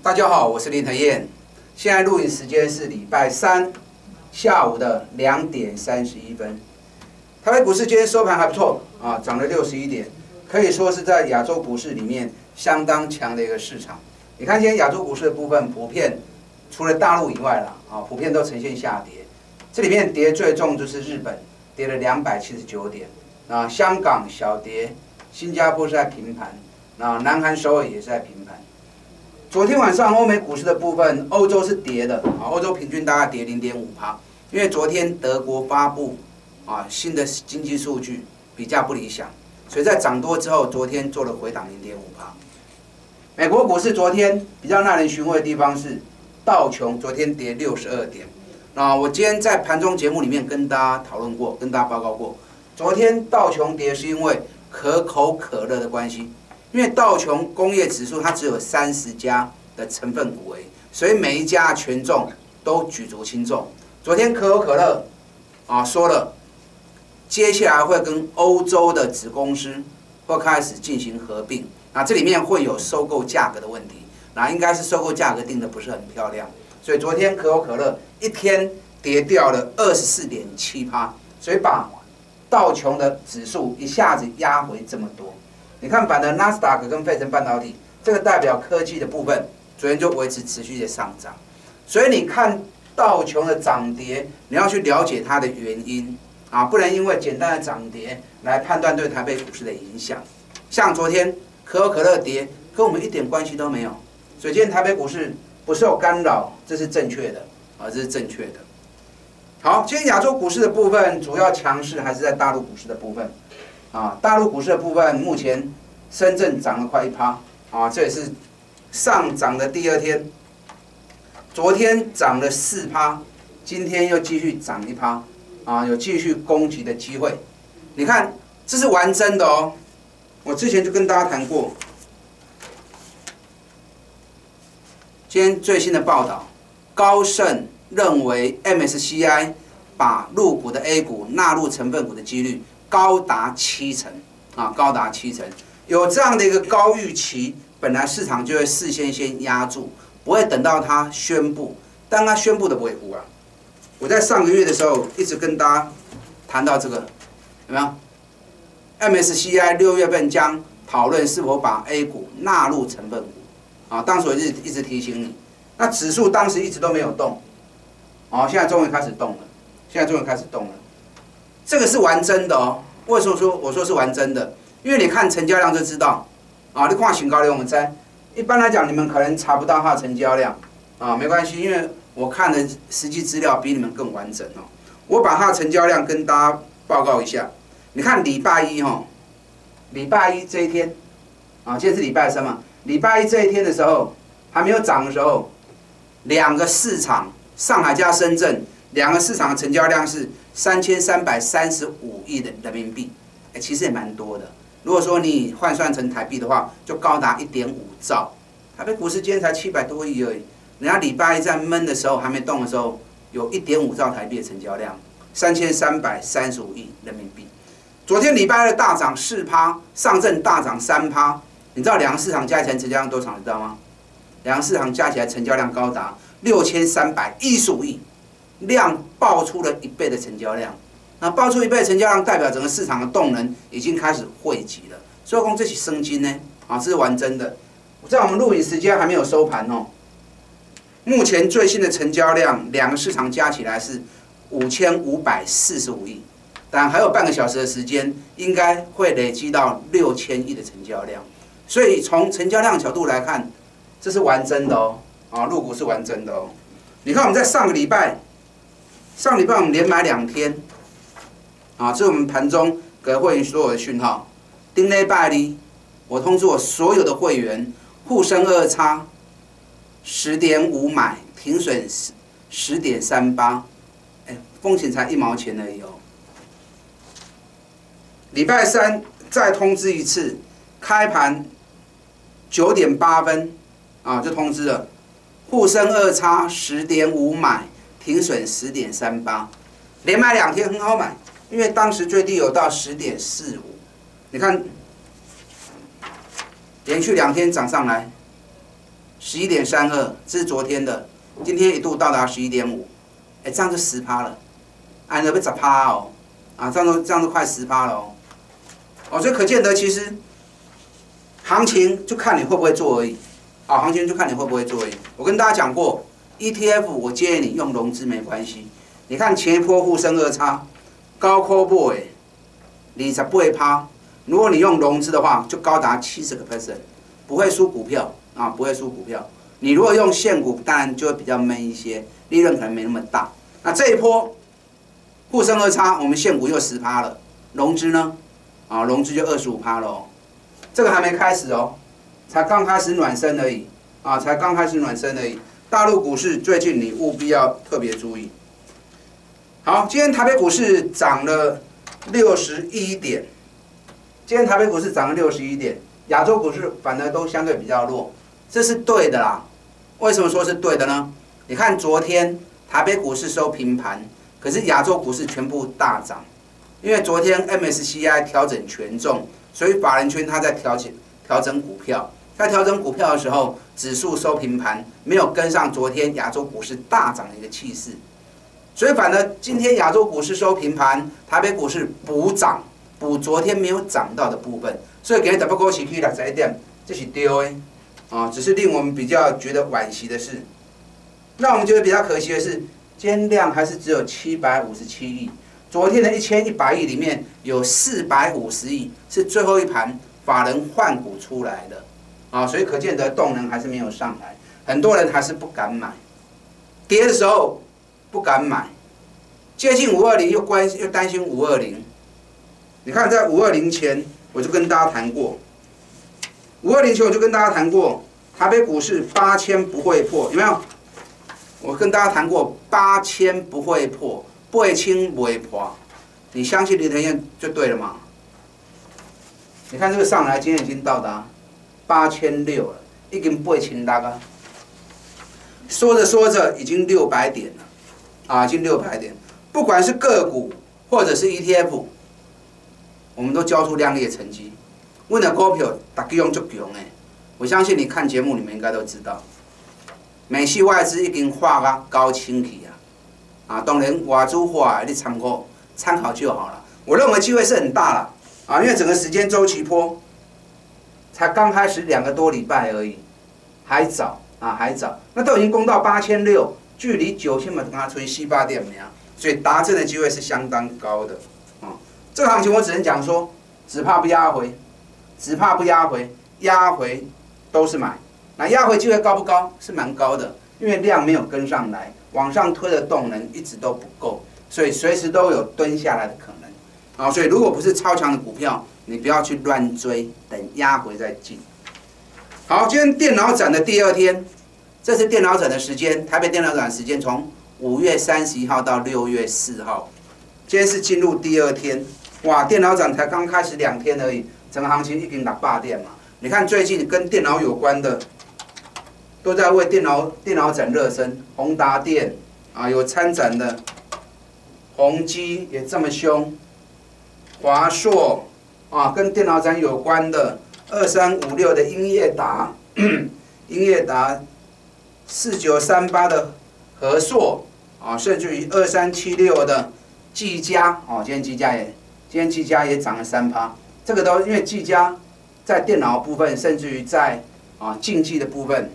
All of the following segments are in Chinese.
大家好，我是林腾燕。现在录影时间是礼拜三下午的两点三十一分。台北股市今天收盘还不错啊，涨了六十一点，可以说是在亚洲股市里面相当强的一个市场。你看今天亚洲股市的部分，普遍除了大陆以外啦，啊，普遍都呈现下跌。这里面跌最重就是日本，跌了两百七十九点。啊，香港小跌，新加坡是在平盘，那南韩首尔也是在平盘。昨天晚上欧美股市的部分，欧洲是跌的啊，欧洲平均大概跌零点五帕，因为昨天德国发布啊新的经济数据比较不理想，所以在涨多之后，昨天做了回档零点五帕。美国股市昨天比较耐人寻味的地方是道琼昨天跌六十二点，那我今天在盘中节目里面跟大家讨论过，跟大家报告过，昨天道琼跌是因为可口可乐的关系。因为道琼工业指数它只有三十家的成分股诶，所以每一家权重都举足轻重。昨天可口可乐啊说了，接下来会跟欧洲的子公司会开始进行合并，那这里面会有收购价格的问题，那应该是收购价格定的不是很漂亮，所以昨天可口可乐一天跌掉了二十四点七趴，所以把道琼的指数一下子压回这么多。你看，反的纳斯达克跟费城半导体，这个代表科技的部分，昨天就维持持续的上涨。所以你看道琼的涨跌，你要去了解它的原因啊，不能因为简单的涨跌来判断对台北股市的影响。像昨天可口可乐跌，跟我们一点关系都没有。所以今天台北股市不受干扰，这是正确的啊，这是正确的。好，今天亚洲股市的部分主要强势还是在大陆股市的部分。啊，大陆股市的部分，目前深圳涨了快一趴，啊，这也是上涨的第二天。昨天涨了四趴，今天又继续涨一趴，啊，有继续攻击的机会。你看，这是玩真的哦。我之前就跟大家谈过，今天最新的报道，高盛认为 MSCI 把入股的 A 股纳入成分股的几率。高达七成啊，高达七成，有这样的一个高预期，本来市场就会事先先压住，不会等到它宣布，当它宣布的不会估啊。我在上个月的时候一直跟大家谈到这个，有没有？MSCI 六月份将讨论是否把 A 股纳入成分股啊，当时我一直一直提醒你，那指数当时一直都没有动，哦，现在终于开始动了，现在终于开始动了。这个是完真的哦。为什么说我说是完真的？因为你看成交量就知道啊。你看新高的我们猜，一般来讲你们可能查不到它的成交量啊，没关系，因为我看的实际资料比你们更完整哦。我把它的成交量跟大家报告一下。你看礼拜一哈，礼拜一这一天啊，今天是礼拜三嘛。礼拜一这一天的时候还没有涨的时候，两个市场，上海加深圳。两个市场的成交量是三千三百三十五亿的人民币，哎，其实也蛮多的。如果说你换算成台币的话，就高达一点五兆。台北股市今天才七百多亿而已，人家礼拜一在闷的时候还没动的时候，有一点五兆台币的成交量，三千三百三十五亿人民币。昨天礼拜二大涨四趴，上证大涨三趴。你知道两个市场加起来成交量多少？你知道吗？两个市场加起来成交量高达六千三百一十五亿。量爆出了一倍的成交量，那爆出一倍成交量，代表整个市场的动能已经开始汇集了。所以讲这起升金呢，啊，这是玩真的。在我们录影时间还没有收盘哦，目前最新的成交量，两个市场加起来是五千五百四十五亿，但还有半个小时的时间，应该会累积到六千亿的成交量。所以从成交量角度来看，这是玩真的哦，啊，入股是玩真的哦。你看我们在上个礼拜。上礼拜我们连买两天，啊，这是我们盘中给会员所有的讯号。丁内拜里，我通知我所有的会员，沪深二差十点五买，停损十十点三八，哎，风险才一毛钱而已哦。礼拜三再通知一次，开盘九点八分，啊，就通知了，沪深二差十点五买。停损十点三八，连买两天很好买，因为当时最低有到十点四五，你看连续两天涨上来，十一点三二，这是昨天的，今天一度到达十一点五，哎，这样就十趴了，按了被十趴哦，啊，这样都这样都快十趴了哦，哦，所以可见得其实行情就看你会不会做而已，啊，行情就看你会不会做而已。我跟大家讲过，ETF 我建议你用融资没关系，你看前一波沪深二差，高 call boy，二十八趴，如果你用融资的话，就高达七十个 percent，不会输股票啊，不会输股票。你如果用现股，当然就会比较闷一些，利润可能没那么大。那这一波沪深二差，我们现股又十趴了，融资呢？啊，融资就二十五趴喽。这个还没开始哦，才刚开始暖身而已啊，才刚开始暖身而已。大陆股市最近你务必要特别注意。好，今天台北股市涨了六十一点。今天台北股市涨了六十一点，亚洲股市反而都相对比较弱，这是对的啦。为什么说是对的呢？你看昨天台北股市收平盘，可是亚洲股市全部大涨，因为昨天 MSCI 调整权重，所以法人圈它在调整调整股票，在调整股票的时候，指数收平盘，没有跟上昨天亚洲股市大涨的一个气势，所以反而今天亚洲股市收平盘，台北股市补涨。补昨天没有涨到的部分，所以给日 W 股市去六十一点，这是丢的啊，只是令我们比较觉得惋惜的是，让我们觉得比较可惜的是，今天量还是只有七百五十七亿，昨天的一千一百亿里面有四百五十亿是最后一盘法人换股出来的啊，所以可见的动能还是没有上来，很多人还是不敢买，跌的时候不敢买，接近五二零又关又担心五二零。你看，在五二零前，我就跟大家谈过。五二零前，我就跟大家谈过，台北股市八千不会破，有没有？我跟大家谈过，八千不会破，八千不会破。你相信林腾燕就对了嘛？你看这个上来，今天已经到达八千六了，已经八千大个。说着说着，已经六百点了，啊，已经六百点。不管是个股或者是 ETF。我们都交出亮丽的成绩，问的股票大家用足强诶！我相信你看节目，你们应该都知道，美系外资已经画啊高清去啊！啊，当然外资画你参考参考就好了。我认为机会是很大了啊，因为整个时间周期波才刚开始两个多礼拜而已，还早啊，还早。那都已经攻到八千六，距离九千嘛，跟它吹西八点没啊？所以达阵的机会是相当高的啊。这个行情我只能讲说，只怕不压回，只怕不压回，压回都是买。那压回机会高不高？是蛮高的，因为量没有跟上来，往上推的动能一直都不够，所以随时都有蹲下来的可能。啊，所以如果不是超强的股票，你不要去乱追，等压回再进。好，今天电脑展的第二天，这是电脑展的时间，台北电脑展时间从五月三十一号到六月四号，今天是进入第二天。哇，电脑展才刚开始两天而已，整个行情已经打霸电嘛。你看最近跟电脑有关的，都在为电脑电脑展热身。宏达电啊，有参展的，宏基也这么凶，华硕啊，跟电脑展有关的，二三五六的英业达，英业达，四九三八的和硕啊，甚至于二三七六的技嘉哦，今天技嘉也。今天技嘉也涨了三趴，这个都因为技嘉在电脑部分，甚至于在啊竞技的部分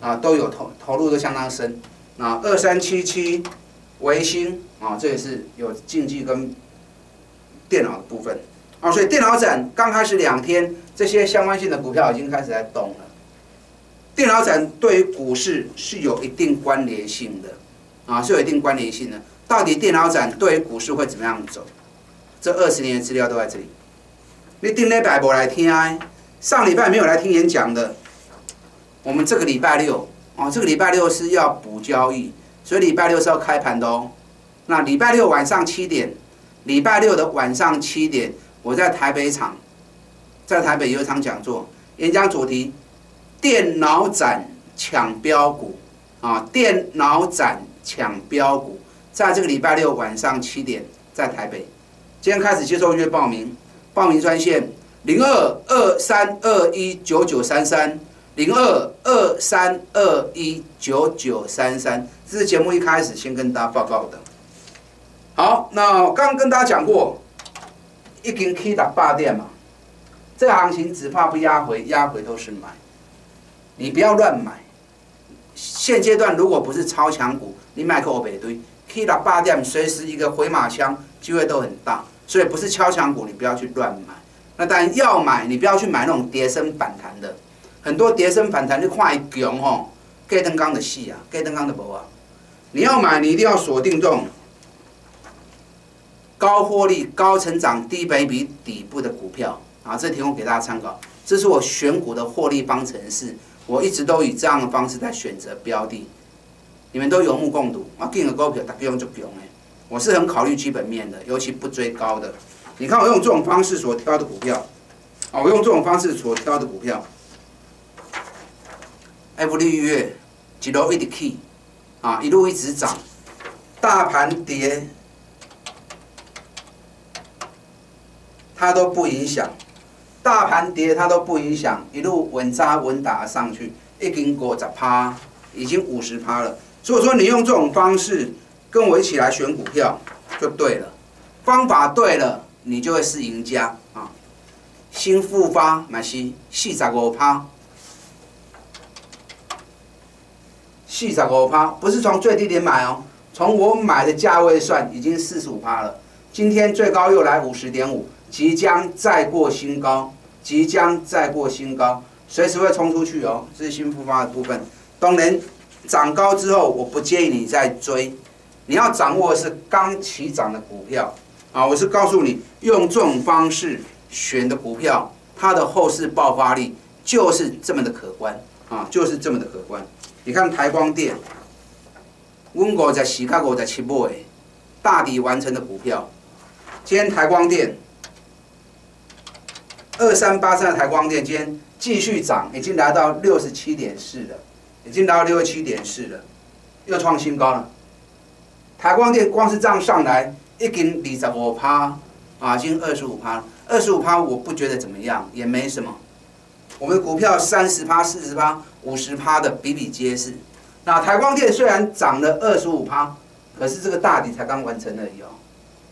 啊都有投投入都相当深。那二三七七维新啊，这也是有竞技跟电脑的部分啊，所以电脑展刚开始两天，这些相关性的股票已经开始在动了。电脑展对于股市是有一定关联性的啊，是有一定关联性的。到底电脑展对于股市会怎么样走？这二十年的资料都在这里。你顶礼拜无来听，上礼拜没有来听演讲的，我们这个礼拜六啊，这个礼拜六是要补交易，所以礼拜六是要开盘的哦。那礼拜六晚上七点，礼拜六的晚上七点，我在台北场，在台北有一场讲座，演讲主题：电脑展抢标股啊！电脑展抢标股，在这个礼拜六晚上七点，在台北。今天开始接受预约报名，报名专线零二二三二一九九三三零二二三二一九九三三，这是节目一开始先跟大家报告的。好，那刚刚跟大家讲过，已经 K 打八点嘛，这行情只怕不压回，压回都是买，你不要乱买。现阶段如果不是超强股，你买个欧北堆 K 打八点，随时一个回马枪机会都很大，所以不是超强股，你不要去乱买。那当然要买，你不要去买那种跌升反弹的。很多跌升反弹，你看一强吼，盖登刚的戏啊，盖登刚的薄啊。你要买，你一定要锁定这种高获利、高成长、低倍比底部的股票啊。这提供给大家参考，这是我选股的获利方程式。我一直都以这样的方式在选择标的，你们都有目共睹。我进的股票大家用就强诶，我是很考虑基本面的，尤其不追高的。你看我用这种方式所挑的股票，啊，我用这种方式所挑的股票。F 利月一路一直起，啊，一路一直涨，大盘跌，它都不影响，大盘跌它都不影响，一路稳扎稳打上去，已经五十趴，已经五十趴了。所以说，你用这种方式跟我一起来选股票就对了，方法对了，你就会是赢家啊！新复发买是四十五趴。四十五趴，不是从最低点买哦，从我买的价位算，已经四十五趴了。今天最高又来五十点五，即将再过新高，即将再过新高，随时会冲出去哦。这是新复发的部分。当然，涨高之后，我不建议你再追，你要掌握的是刚起涨的股票啊。我是告诉你，用这种方式选的股票，它的后市爆发力就是这么的可观啊，就是这么的可观。你看台光电，温哥在西卡国在七买，大底完成的股票。今天台光电二三八三的台光电今天继续涨，已经来到六十七点四了，已经来到六十七点四了，又创新高了。台光电光是这样上来，已经二十五趴啊，已经二十五趴，二十五趴我不觉得怎么样，也没什么。我们股票三十趴、四十趴、五十趴的比比皆是。那台光电虽然涨了二十五趴，可是这个大底才刚完成而已哦。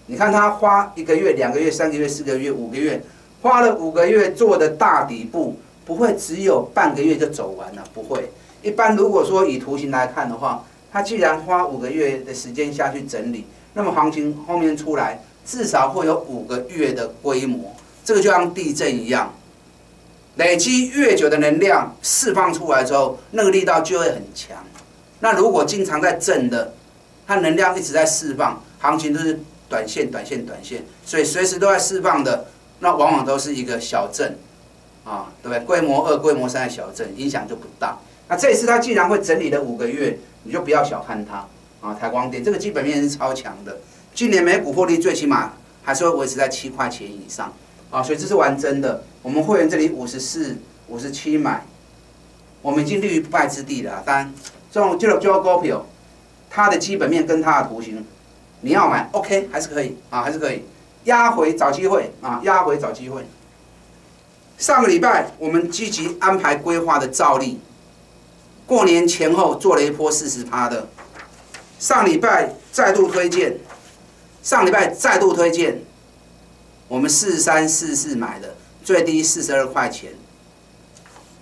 你看它花一个月、两个月、三个月、四个月、五个月，花了五个月做的大底部，不会只有半个月就走完了，不会。一般如果说以图形来看的话，它既然花五个月的时间下去整理，那么行情后面出来至少会有五个月的规模。这个就像地震一样。累积越久的能量释放出来之后，那个力道就会很强。那如果经常在震的，它能量一直在释放，行情都是短线、短线、短线，所以随时都在释放的，那往往都是一个小镇，啊，对不对？规模二、规模三的小镇，影响就不大。那这一次他既然会整理了五个月，你就不要小看它啊！台光电这个基本面是超强的，今年每股获利最起码还是会维持在七块钱以上。啊，所以这是玩真的。我们会员这里五十四、五十七买，我们已经立于不败之地了。当然，这种就就股票，它的基本面跟它的图形，你要买，OK，还是可以啊，还是可以压回找机会啊，压回找机会。上个礼拜我们积极安排规划的照例，过年前后做了一波四十趴的，上礼拜再度推荐，上礼拜再度推荐。我们四三四四买的，最低四十二块钱。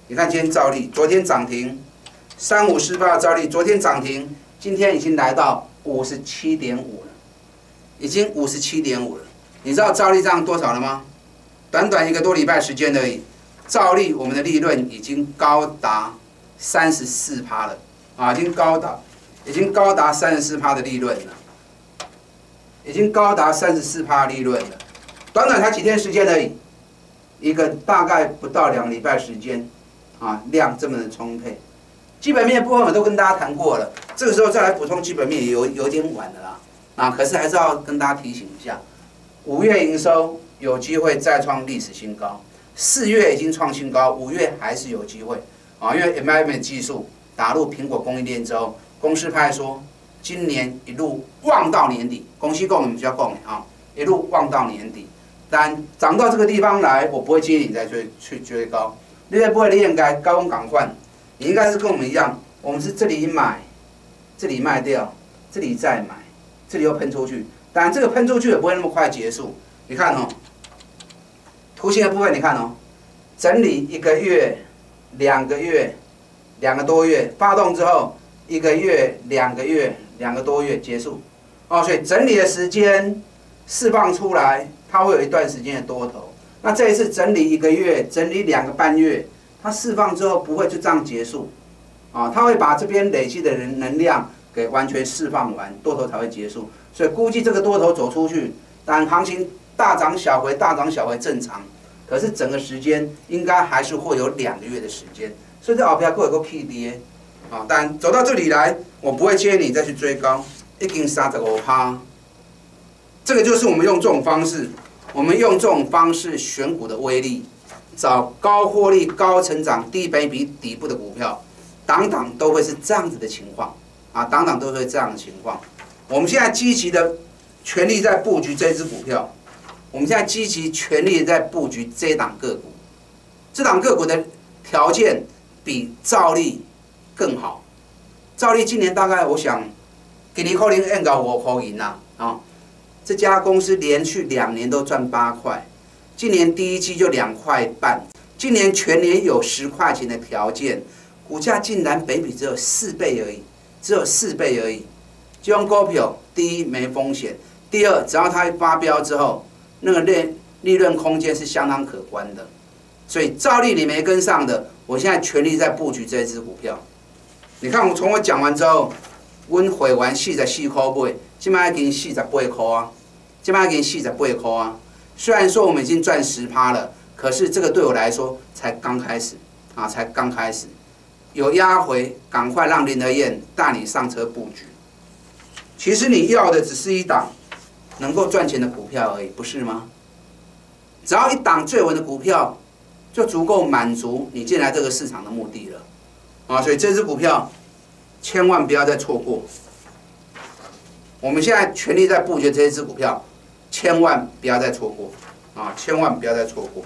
你看今天照例，昨天涨停，三五四八照例，昨天涨停，今天已经来到五十七点五了，已经五十七点五了。你知道照例涨多少了吗？短短一个多礼拜时间而已，照例我们的利润已经高达三十四趴了。啊，已经高达，已经高达三十四趴的利润了，已经高达三十四趴利润了。短短才几天时间而已，一个大概不到两礼拜时间，啊，量这么的充沛，基本面部分我都跟大家谈过了，这个时候再来补充基本面有有点晚了啦，啊，可是还是要跟大家提醒一下，五月营收有机会再创历史新高，四月已经创新高，五月还是有机会，啊，因为 M I M 技术打入苹果供应链之后，公司派说今年一路望到年底，公司供你们就要供啊，一路望到年底。但涨到这个地方来，我不会建议你再追去追高，你会不会你应该高温港换？你应该是跟我们一样，我们是这里买，这里卖掉，这里再买，这里又喷出去。当然，这个喷出去也不会那么快结束。你看哦，图形的部分你看哦，整理一个月、两个月、两个多月，发动之后一个月、两个月、两个多月结束。哦，所以整理的时间释放出来，它会有一段时间的多头。那这一次整理一个月，整理两个半月，它释放之后不会就这样结束，啊，它会把这边累积的人能量给完全释放完，多头才会结束。所以估计这个多头走出去，但行情大涨小回，大涨小回正常。可是整个时间应该还是会有两个月的时间，所以这后边各有个 K D，啊，但走到这里来，我不会建议你再去追高。一根三十五趴，这个就是我们用这种方式，我们用这种方式选股的威力，找高获利、高成长、低倍比底部的股票，档档都会是这样子的情况啊，档档都会这样的情况。我们现在积极的全力在布局这只股票，我们现在积极全力在布局这档个股，这档个股的条件比兆利更好，兆利今年大概我想。给你可能按到五块银呐，啊，这家公司连续两年都赚八块，今年第一季就两块半，今年全年有十块钱的条件，股价竟然北比只有四倍而已，只有四倍而已。这种股票，第一没风险，第二只要它发飙之后，那个利利润空间是相当可观的。所以照例你没跟上的，我现在全力在布局这支股票。你看我从我讲完之后。温回完四十四块买，即摆已经四十八块啊！即摆已经四十八块啊！虽然说我们已经赚十趴了，可是这个对我来说才刚开始啊，才刚开始。有压回，赶快让林德燕带你上车布局。其实你要的只是一档能够赚钱的股票而已，不是吗？只要一档最稳的股票，就足够满足你进来这个市场的目的了啊！所以这只股票。千万不要再错过！我们现在全力在布局这一只股票，千万不要再错过啊！千万不要再错过！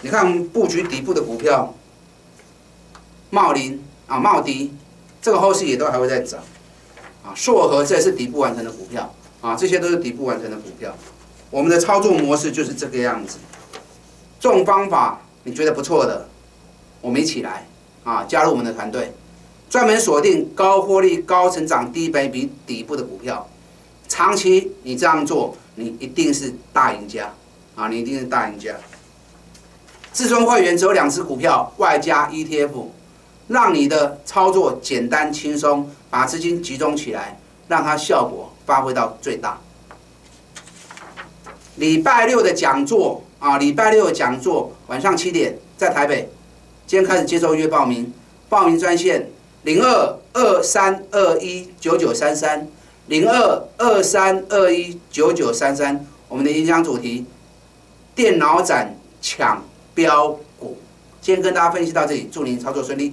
你看，布局底部的股票，茂林啊、茂迪，这个后市也都还会再涨啊。硕和这是底部完成的股票啊，这些都是底部完成的股票。我们的操作模式就是这个样子。这种方法你觉得不错的，我们一起来啊，加入我们的团队。专门锁定高获利、高成长、低倍比底部的股票，长期你这样做，你一定是大赢家啊！你一定是大赢家。至尊会员只有两只股票，外加 ETF，让你的操作简单轻松，把资金集中起来，让它效果发挥到最大。礼拜六的讲座啊，礼拜六的讲座晚上七点在台北，今天开始接受预约报名，报名专线。零二二三二一九九三三，零二二三二一九九三三，我们的演讲主题：电脑展抢标股。今天跟大家分析到这里，祝您操作顺利。